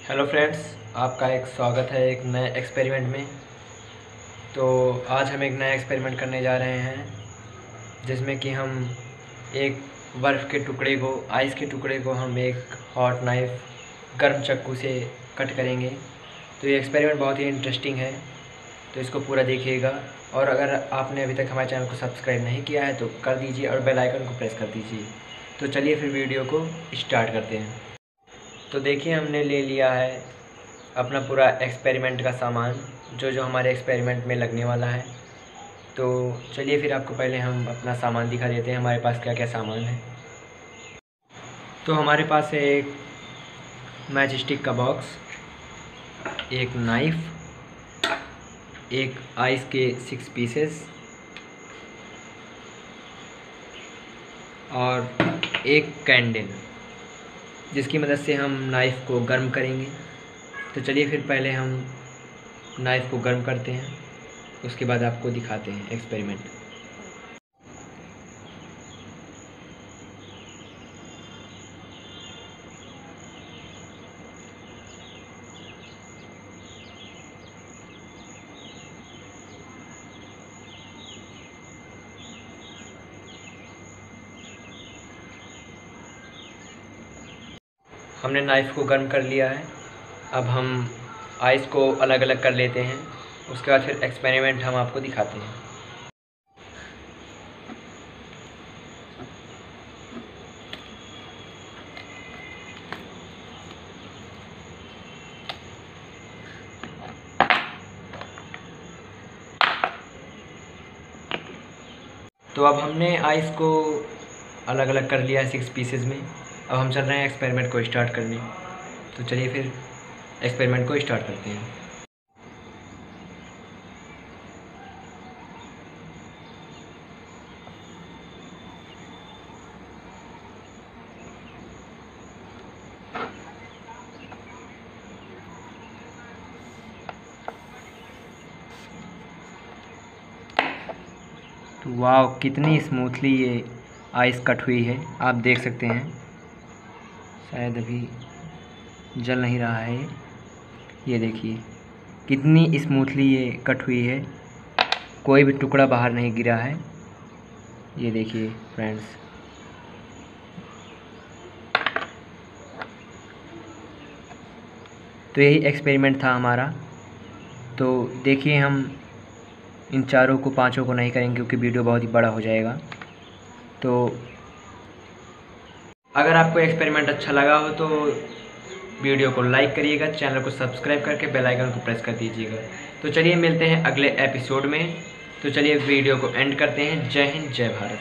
Hello friends आपका एक स्वागत है एक नए एक्सपेरिमेंट में। तो आज हम एक नया एक्सपेरिमेंट करने जा रहे हैं, जिसमें कि हम एक बर्फ़ के टुकड़े को आइस के टुकड़े को हम एक हॉट नाइफ गर्म चक्कू से कट करेंगे। तो ये एक्सपेरिमेंट बहुत ही इंटरेस्टिंग है तो इसको पूरा देखिएगा। और अगर आपने अभी तक हमारे चैनल को सब्सक्राइब नहीं किया है तो कर दीजिए और बेल आइकन को प्रेस कर दीजिए। तो चलिए फिर वीडियो को स्टार्ट करते हैं। तो देखिए, हमने ले लिया है अपना पूरा एक्सपेरिमेंट का सामान, जो जो हमारे एक्सपेरिमेंट में लगने वाला है। तो चलिए फिर आपको पहले हम अपना सामान दिखा देते हैं, हमारे पास क्या क्या सामान है। तो हमारे पास है एक मैच स्टिक का बॉक्स एक नाइफ एक आइस के सिक्स पीसेस और एक कैंडल जिसकी मदद से हम नाइफ़ को गर्म करेंगे। तो चलिए फिर पहले हम नाइफ़ को गर्म करते हैं। उसके बाद आपको दिखाते हैं एक्सपेरिमेंट हमने नाइफ़ को गर्म कर लिया है। अब हम आइस को अलग अलग कर लेते हैं। उसके बाद फिर एक्सपेरिमेंट हम आपको दिखाते हैं। तो अब हमने आइस को अलग अलग कर लिया है सिक्स पीसेज में। अब हम चल रहे हैं एक्सपेरिमेंट को स्टार्ट करने। तो चलिए फिर एक्सपेरिमेंट को स्टार्ट करते हैं। तो वाह कितनी स्मूथली ये आइस कट हुई है। आप देख सकते हैं। शायद अभी जल नहीं रहा है ये। देखिए, कितनी स्मूथली ये कट हुई है। कोई भी टुकड़ा बाहर नहीं गिरा है। ये देखिए फ्रेंड्स तो यही एक्सपेरिमेंट था हमारा। तो देखिए हम इन चारों को, पाँचों को नहीं करेंगे क्योंकि वीडियो बहुत ही बड़ा हो जाएगा। तो अगर आपको एक्सपेरिमेंट अच्छा लगा हो तो वीडियो को लाइक करिएगा चैनल को सब्सक्राइब करके बेल आइकन को प्रेस कर दीजिएगा। तो चलिए मिलते हैं अगले एपिसोड में। तो चलिए वीडियो को एंड करते हैं। जय हिंद, जय भारत।